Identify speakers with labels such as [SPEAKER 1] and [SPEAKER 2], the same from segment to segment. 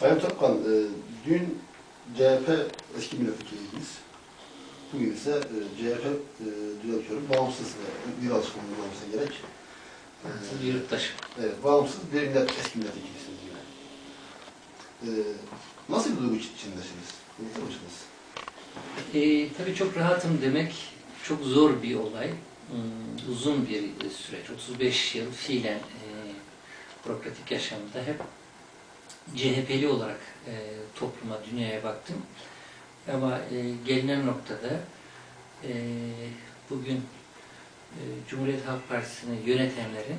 [SPEAKER 1] Sayın Tapkan, e, dün CHP eski milletvekiliydiniz. Bugün ise e, CHP e, direktörü bağımsız ve bir alışkanlığı olmasa gerek. E,
[SPEAKER 2] Siz yurttaş.
[SPEAKER 1] evet, bağımsız bir millet, eski milletvekilisiniz yine. E, nasıl bir duygu içindesiniz? Anlatır mısınız?
[SPEAKER 2] Ee, tabii çok rahatım demek çok zor bir olay. Hmm, uzun bir süreç. 35 yıl fiilen e, bürokratik yaşamda hep CHP'li olarak e, topluma, dünyaya baktım. Ama e, gelinen noktada e, bugün e, Cumhuriyet Halk Partisi'ni yönetenlerin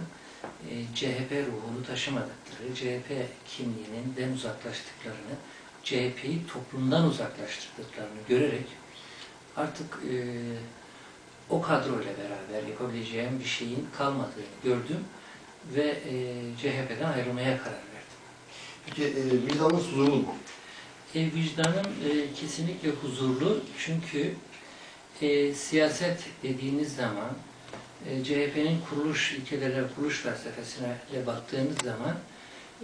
[SPEAKER 2] e, CHP ruhunu taşımadıkları, CHP kimliğinden uzaklaştıklarını, CHP'yi toplumdan uzaklaştırdıklarını görerek artık e, o kadroyla beraber yapabileceğim bir şeyin kalmadığını gördüm ve e, CHP'den ayrılmaya karar
[SPEAKER 1] vicdanınız huzurlu mu?
[SPEAKER 2] E, vicdanım e, kesinlikle huzurlu çünkü e, siyaset dediğiniz zaman e, CHP'nin kuruluş ilkelerine, kuruluş felsefesine de baktığınız zaman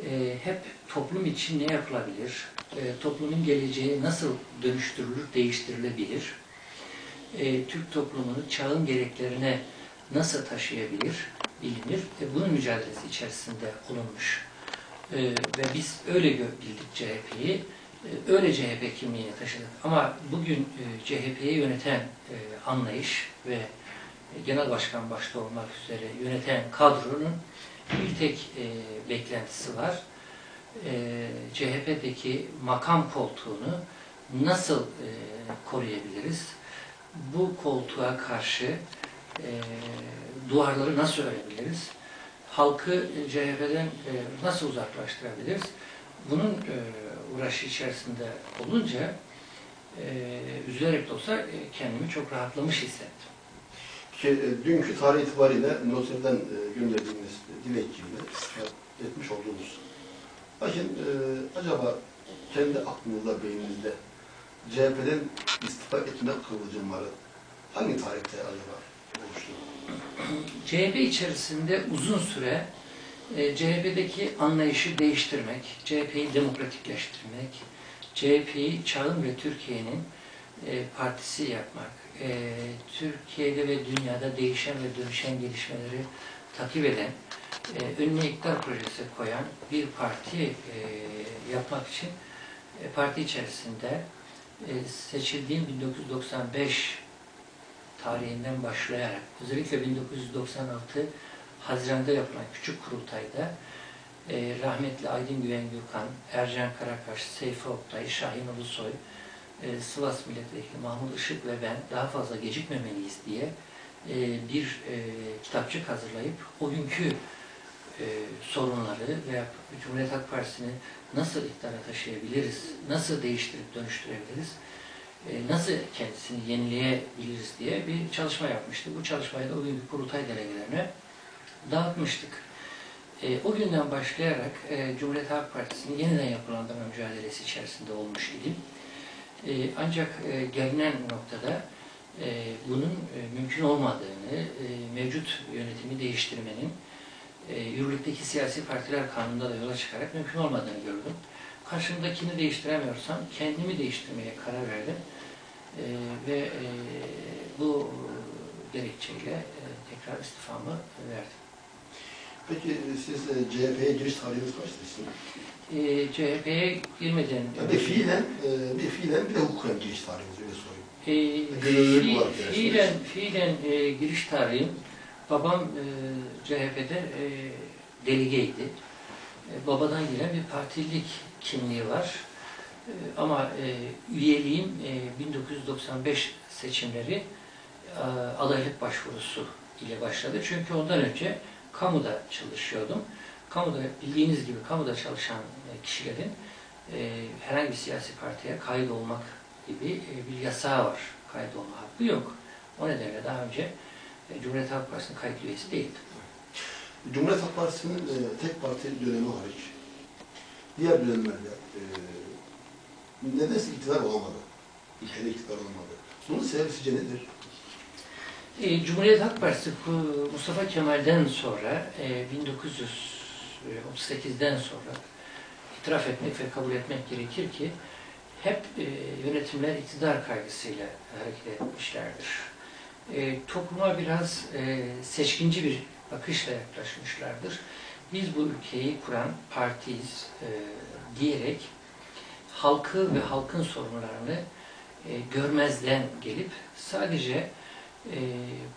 [SPEAKER 2] e, hep toplum için ne yapılabilir, e, toplumun geleceği nasıl dönüştürülür, değiştirilebilir, e, Türk toplumunu çağın gereklerine nasıl taşıyabilir, bilinir. E, bunun mücadelesi içerisinde olunmuş. E, ve biz öyle bildik CHP'yi. E, öyle CHP kimliğini taşıdık. Ama bugün e, CHP'yi yöneten e, anlayış ve e, genel başkan başta olmak üzere yöneten kadronun bir tek e, beklentisi var. E, CHP'deki makam koltuğunu nasıl e, koruyabiliriz? Bu koltuğa karşı e, duvarları nasıl örebiliriz? Halkı e, CHP'den e, nasıl uzaklaştırabiliriz? Bunun e, uğraşı içerisinde olunca üzülerek de olsa kendimi çok rahatlamış hissettim.
[SPEAKER 1] E, dünkü tarih itibariyle noterden gönderdiğiniz istifa etmiş oldunuz. Lakin acaba kendi aklınızda, beyninizde CHP'den istifa etme kıvılcımları hangi tarihte acaba oluştu?
[SPEAKER 2] CHP içerisinde uzun süre e, CHP'deki anlayışı değiştirmek, CHP'yi demokratikleştirmek, CHP'yi çağın ve Türkiye'nin e, partisi yapmak, e, Türkiye'de ve dünyada değişen ve dönüşen gelişmeleri takip eden, e, önüne iktidar projesi koyan bir parti e, yapmak için e, parti içerisinde e, seçildiğim 1995 tarihinden başlayarak özellikle 1996 Haziran'da yapılan küçük kurultayda e, rahmetli Aydın Güven Gürkan, Ercan Karakaş, Seyfi Oktay, Şahin Ulusoy, e, Sivas Milletvekili Mahmut Işık ve ben daha fazla gecikmemeliyiz diye e, bir e, kitapçık hazırlayıp o günkü e, sorunları veya Cumhuriyet Halk Partisi'ni nasıl iktidara taşıyabiliriz, nasıl değiştirip dönüştürebiliriz, nasıl kendisini yenileyebiliriz diye bir çalışma yapmıştık. Bu çalışmayı da o günkü kurultay delegelerine dağıtmıştık. E, o günden başlayarak e, Cumhuriyet Halk Partisi'nin yeniden yapılandırma mücadelesi içerisinde olmuş idim. E, ancak e, gelinen noktada e, bunun e, mümkün olmadığını, e, mevcut yönetimi değiştirmenin e, yürürlükteki siyasi partiler kanununda da yola çıkarak mümkün olmadığını gördüm. Karşımdakini değiştiremiyorsam kendimi değiştirmeye karar verdim. E, ve e, bu gerekçeyle e, tekrar istifamı verdim.
[SPEAKER 1] Peki siz e, CHP'ye giriş tarihiniz kaçtı sizin?
[SPEAKER 2] E, CHP'ye girmeden
[SPEAKER 1] Ya bir fiilen, e, bir fiilen bir de hukuken giriş tarihiniz öyle sorayım.
[SPEAKER 2] e, fi- fiilen, fiilen e, giriş tarihim babam e, CHP'de e, delegeydi. E, babadan gelen bir partilik kimliği var. E, ama e, üyeliğim e, 1995 seçimleri e, adaylık başvurusu ile başladı. Çünkü ondan önce kamuda çalışıyordum. Kamuda bildiğiniz gibi kamuda çalışan kişilerin herhangi bir siyasi partiye kayıt olmak gibi bir yasağı var. Kayıt olma hakkı yok. O nedenle daha önce Cumhuriyet Halk Partisi'nin kayıt üyesi değildim.
[SPEAKER 1] Cumhuriyet Halk Partisi'nin tek parti dönemi hariç, diğer dönemlerde nedense iktidar olamadı. Ülkede iktidar olamadı. Bunun sebebi sizce nedir?
[SPEAKER 2] E, Cumhuriyet Halk Partisi Mustafa Kemal'den sonra e, 1938'den sonra itiraf etmek ve kabul etmek gerekir ki hep e, yönetimler iktidar kaygısıyla hareket etmişlerdir. E, topluma biraz e, seçkinci bir bakışla yaklaşmışlardır. Biz bu ülkeyi kuran partiyiz e, diyerek halkı ve halkın sorunlarını e, görmezden gelip sadece e,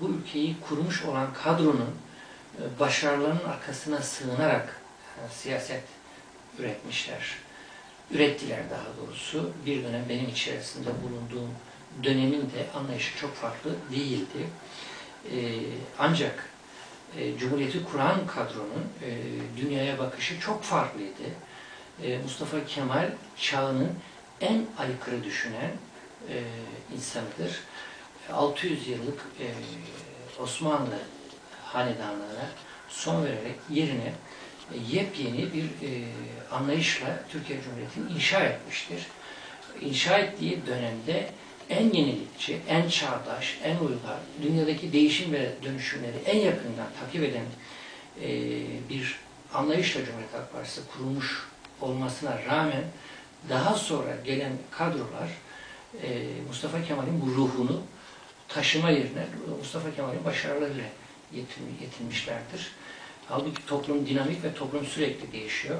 [SPEAKER 2] bu ülkeyi kurmuş olan kadronun e, başarılarının arkasına sığınarak e, siyaset üretmişler. Ürettiler daha doğrusu. Bir dönem benim içerisinde bulunduğum dönemin de anlayışı çok farklı değildi. E, ancak e, Cumhuriyeti kuran kadronun e, dünyaya bakışı çok farklıydı. E, Mustafa Kemal çağının en aykırı düşünen e, insanıdır. 600 yıllık e, Osmanlı hanedanlığına son vererek yerine e, yepyeni bir e, anlayışla Türkiye Cumhuriyeti'ni inşa etmiştir. İnşa ettiği dönemde en yenilikçi, en çağdaş, en uygar, dünyadaki değişim ve dönüşümleri en yakından takip eden bir anlayışla Cumhuriyet Halk Partisi kurulmuş olmasına rağmen daha sonra gelen kadrolar e, Mustafa Kemal'in bu ruhunu taşıma yerine Mustafa Kemal'in başarılarıyla yetin- yetinmişlerdir. Halbuki toplum dinamik ve toplum sürekli değişiyor.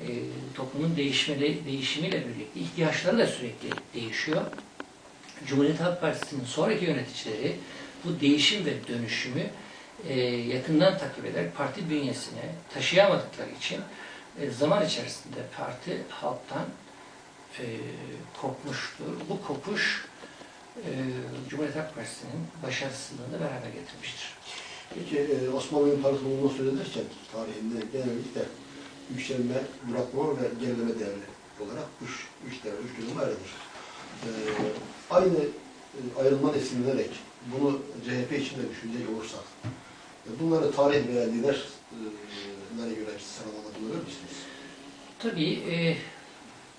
[SPEAKER 2] E, toplumun değişmeli, değişimiyle birlikte ihtiyaçları da sürekli değişiyor. Cumhuriyet Halk Partisi'nin sonraki yöneticileri bu değişim ve dönüşümü e, yakından takip ederek parti bünyesine taşıyamadıkları için e, zaman içerisinde parti halktan e, kopmuştur. Bu kopuş e, Cumhuriyet Halk Partisi'nin başarısızlığını da beraber getirmiştir.
[SPEAKER 1] Peki e, Osmanlı İmparatorluğu'nu söz ederken tarihinde genellikle yükselme, duraklama ve gerileme devri olarak üç, üç devre, üç dönem ayrılır. E, aynı e, ayrılmadan esinlenerek bunu CHP için de düşünecek olursak, e, bunları tarih veya liderlere göre sıralama bulabilir misiniz?
[SPEAKER 2] Tabii e,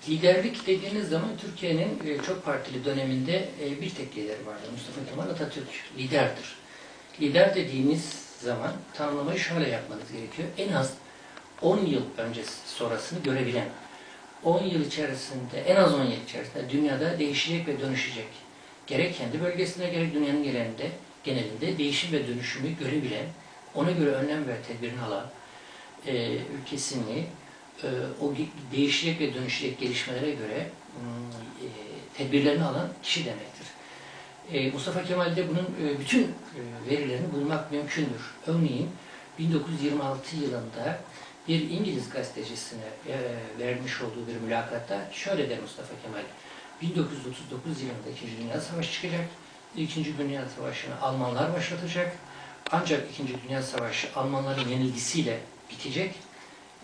[SPEAKER 2] liderlik dediğiniz zaman Türkiye'nin e, çok partili döneminde e, bir tek lideri vardı. Mustafa Kemal Atatürk liderdir. Lider dediğimiz zaman tanımlamayı şöyle yapmanız gerekiyor. En az 10 yıl öncesi sonrasını görebilen, 10 yıl içerisinde, en az 10 yıl içerisinde dünyada değişecek ve dönüşecek. Gerek kendi bölgesinde gerek dünyanın genelinde, genelinde değişim ve dönüşümü görebilen, ona göre önlem ve tedbirini alan, e, ülkesini e, o değişecek ve dönüşecek gelişmelere göre mm, e, tedbirlerini alan kişi demektir. E, Mustafa Kemal'de bunun e, bütün e, verilerini bulmak mümkündür. Örneğin 1926 yılında bir İngiliz gazetecisine e, vermiş olduğu bir mülakatta şöyle der Mustafa Kemal. 1939 yılında İkinci Dünya Savaşı çıkacak. İkinci Dünya Savaşı'nı Almanlar başlatacak. Ancak İkinci Dünya Savaşı Almanların yenilgisiyle bitecek.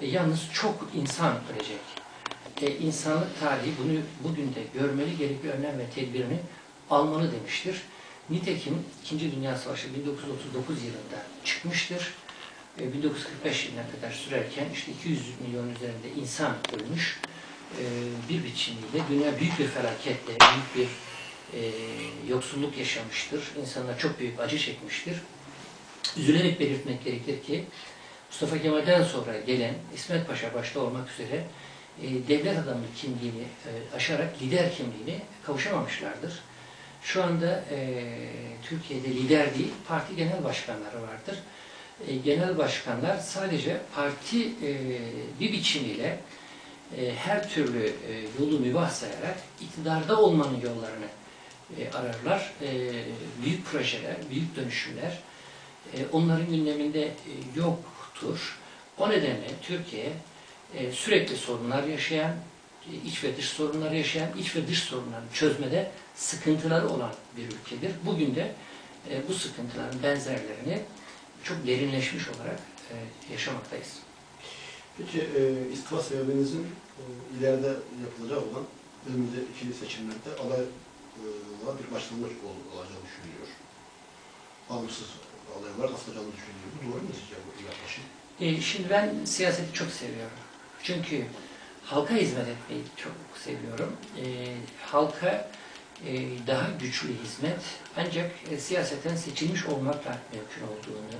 [SPEAKER 2] E, yalnız çok insan ölecek. E, insanlık tarihi bunu bugün de görmeli, gerekli önlem ve tedbirini almalı demiştir. Nitekim İkinci Dünya Savaşı 1939 yılında çıkmıştır. E, 1945 yılına kadar sürerken işte 200 milyon üzerinde insan ölmüş. E, bir biçimiyle dünya büyük bir felaketle, büyük bir e, yoksulluk yaşamıştır. İnsanlar çok büyük acı çekmiştir. Üzülerek belirtmek gerekir ki Mustafa Kemal'den sonra gelen İsmet Paşa başta olmak üzere e, devlet adamı kimliğini e, aşarak lider kimliğine kavuşamamışlardır. Şu anda e, Türkiye'de lider değil, parti genel başkanları vardır. E, genel başkanlar sadece parti e, bir biçimiyle e, her türlü e, yolu mübah sayarak iktidarda olmanın yollarını e, ararlar. E, büyük projeler, büyük dönüşümler e, onların gündeminde e, yoktur. O nedenle Türkiye e, sürekli sorunlar yaşayan, e, iç ve dış sorunlar yaşayan, iç ve dış sorunları çözmede sıkıntıları olan bir ülkedir. Bugün de e, bu sıkıntıların benzerlerini çok derinleşmiş olarak e, yaşamaktayız.
[SPEAKER 1] Peki e, istifa sebebinizin e, ileride yapılacak olan önümüzdeki seçimlerde adaylığa bir başlangıç ol, olacağı düşünülüyor. Bağımsız aday olarak atılacağını düşünülüyor. Bu doğru mu sizce bu yaklaşım?
[SPEAKER 2] E, şimdi ben siyaseti çok seviyorum. Çünkü halka hizmet etmeyi çok seviyorum. E, halka e, daha güçlü hizmet ancak e, siyaseten seçilmiş olmakla mümkün olduğunu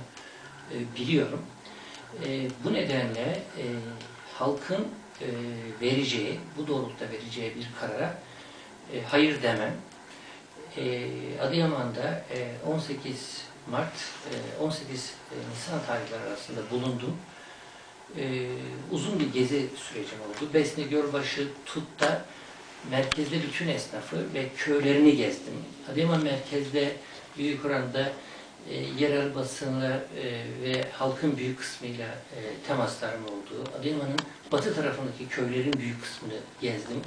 [SPEAKER 2] e, biliyorum. E, bu nedenle e, halkın e, vereceği, bu doğrultuda vereceği bir karara e, hayır demem. E, Adıyaman'da e, 18 Mart, e, 18 Nisan tarihleri arasında bulundum. E, uzun bir gezi sürecim oldu. Besne Gölbaşı, Tut'ta merkezde bütün esnafı ve köylerini gezdim. Adıyaman merkezde büyük oranda e, yerel basınla e, ve halkın büyük kısmıyla e, temaslarım oldu. Adıyaman'ın batı tarafındaki köylerin büyük kısmını gezdim.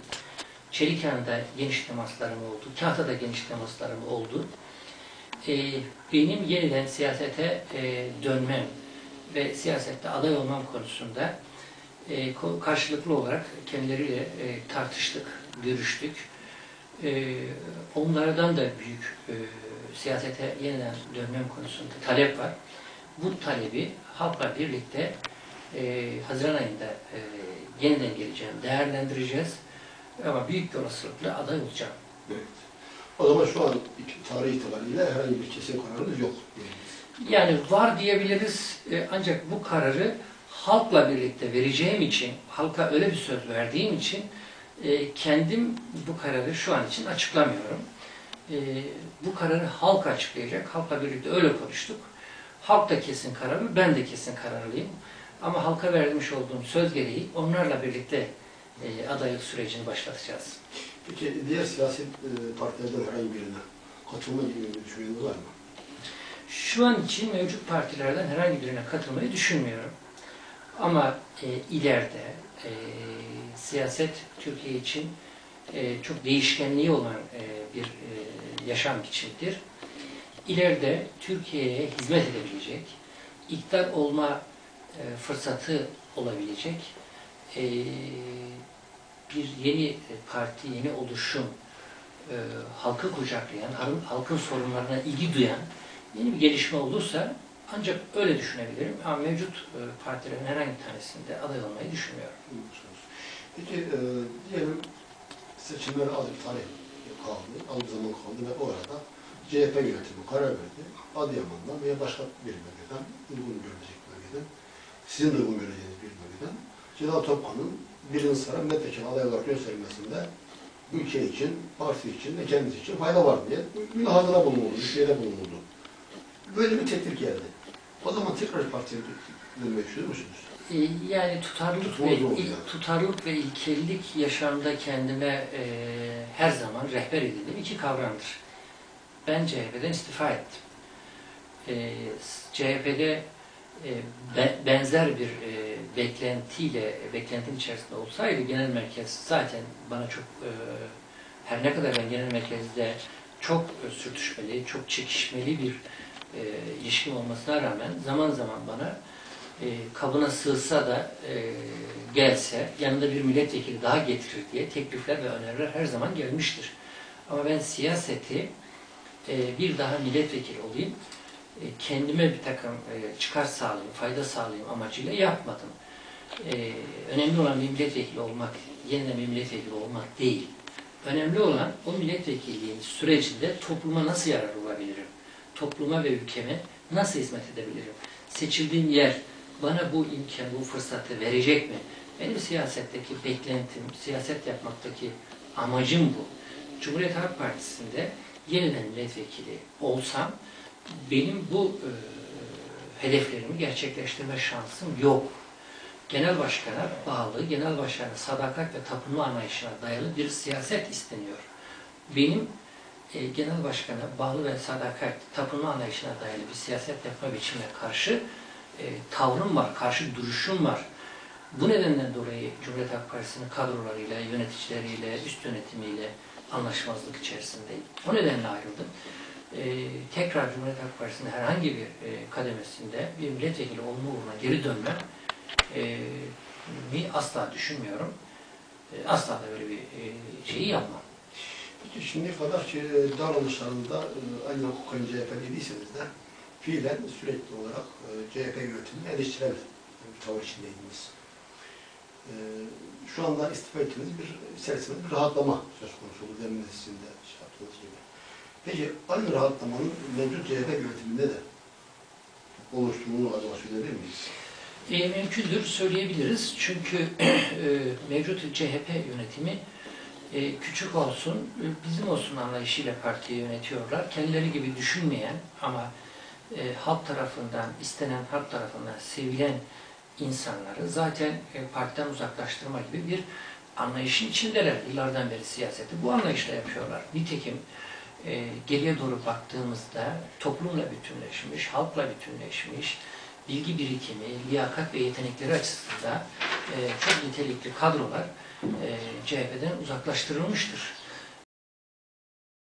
[SPEAKER 2] Çelikan'da geniş temaslarım oldu. Kahta'da geniş temaslarım oldu. E, benim yeniden siyasete e, dönmem ve siyasette aday olmam konusunda e, karşılıklı olarak kendileriyle e, tartıştık, görüştük. E, onlardan da büyük e, siyasete yeniden dönmem konusunda talep var. Bu talebi halkla birlikte e, Haziran ayında e, yeniden geleceğim, değerlendireceğiz. Ama büyük bir olasılıkla aday olacağım.
[SPEAKER 1] Evet. O zaman şu an tarih itibariyle herhangi bir kesin kararınız yok.
[SPEAKER 2] Yani var diyebiliriz e, ancak bu kararı halkla birlikte vereceğim için, halka öyle bir söz verdiğim için e, kendim bu kararı şu an için açıklamıyorum. E, bu kararı halk açıklayacak. Halkla birlikte öyle konuştuk. Halk da kesin kararlı, ben de kesin kararlıyım. Ama halka vermiş olduğum söz gereği onlarla birlikte adaylık sürecini başlatacağız.
[SPEAKER 1] Peki diğer siyasi e, partilerden herhangi birine katılma gibi bir düşünceniz var mı?
[SPEAKER 2] Şu an için mevcut partilerden herhangi birine katılmayı düşünmüyorum. Ama e, ileride e, siyaset Türkiye için e, çok değişkenliği olan e, bir e, yaşam biçimidir. İleride Türkiye'ye hizmet edebilecek, iktidar olma e, fırsatı olabilecek e, bir yeni parti, yeni oluşum, e, halkı kucaklayan, halkın, sorunlarına ilgi duyan yeni bir gelişme olursa ancak öyle düşünebilirim. Ama mevcut e, partilerin herhangi bir tanesinde aday olmayı düşünmüyorum.
[SPEAKER 1] Peki e, diyelim seçimler az bir tarih kaldı, az zaman kaldı ve o arada CHP yönetimi karar verdi. Adıyaman'dan veya başka bir bölgeden, uygun görecek bölgeden, sizin uygun göreceğiniz bir bölgeden Celal Topkan'ın birinci sıra milletvekili aday olarak gösterilmesinde ülke için, parti için ve kendisi için fayda var diye mülahazada bulunuldu, bir şeyde bulunuldu. Böyle bir teklif geldi. O zaman tekrar partiye dönmek istiyor musunuz?
[SPEAKER 2] E, Yani tutarlılık ve
[SPEAKER 1] Tutmaz oldu
[SPEAKER 2] il-
[SPEAKER 1] yani.
[SPEAKER 2] tutarlılık ve ilkellik yaşamda kendime e, her zaman rehber edildiğim iki kavramdır. Ben CHP'den istifa ettim. E, CHP'de benzer bir e, beklentiyle, beklentinin içerisinde olsaydı genel merkez zaten bana çok e, her ne kadar ben genel merkezde çok e, sürtüşmeli, çok çekişmeli bir e, ilişkim olmasına rağmen zaman zaman bana e, kabına sığsa da e, gelse, yanında bir milletvekili daha getirir diye teklifler ve öneriler her zaman gelmiştir. Ama ben siyaseti e, bir daha milletvekili olayım, e, kendime bir takım e, çıkar sağlayayım, fayda sağlayayım amacıyla yapmadım. E, önemli olan bir milletvekili olmak, yeniden bir milletvekili olmak değil. Önemli olan o milletvekilliğin sürecinde topluma nasıl yarar olabilirim? Topluma ve ülkeme nasıl hizmet edebilirim? Seçildiğim yer bana bu imkan, bu fırsatı verecek mi? Benim siyasetteki beklentim, siyaset yapmaktaki amacım bu. Cumhuriyet Halk Partisi'nde yeniden milletvekili olsam benim bu e, hedeflerimi gerçekleştirme şansım yok. Genel başkana bağlı, genel başkana sadakat ve tapınma anlayışına dayalı bir siyaset isteniyor. Benim e, genel başkana bağlı ve sadakat, tapınma anlayışına dayalı bir siyaset yapma biçimine karşı e, tavrım var, karşı duruşum var. Bu nedenden dolayı Cumhuriyet Halk Partisi'nin kadrolarıyla, yöneticileriyle, üst yönetimiyle anlaşmazlık içerisindeyim. O nedenle ayrıldım. Ee, tekrar Cumhuriyet Halk Partisi'nin herhangi bir e, kademesinde bir milletvekili olma uğruna geri dönmem e, mi asla düşünmüyorum. E, asla da böyle bir e, şeyi yapmam.
[SPEAKER 1] Peki şimdiye kadar ki davranışlarında e, aynı hukuken CHP'liyseniz de fiilen sürekli olarak e, CHP yönetimini eleştiren bir tavır içindeydiniz. E, Şu anda istifa ettiğiniz bir içerisinde bir rahatlama söz konusu oldu. Demin de sizin de şey yaptığınız gibi. Peki aynı rahatlamanın mevcut CHP yönetiminde de oluştuğunu acaba söyleyebilir miyiz?
[SPEAKER 2] E, mümkündür söyleyebiliriz çünkü e, mevcut CHP yönetimi e, küçük olsun, e, bizim olsun anlayışıyla partiyi yönetiyorlar. Kendileri gibi düşünmeyen ama e, halk tarafından, istenen halk tarafından sevilen insanları zaten e, partiden uzaklaştırma gibi bir anlayışın içindeler yıllardan beri siyaseti. Bu anlayışla yapıyorlar. Nitekim e, geriye doğru baktığımızda toplumla bütünleşmiş, halkla bütünleşmiş, bilgi birikimi, liyakat ve yetenekleri açısından e, çok nitelikli kadrolar e, CHP'den uzaklaştırılmıştır.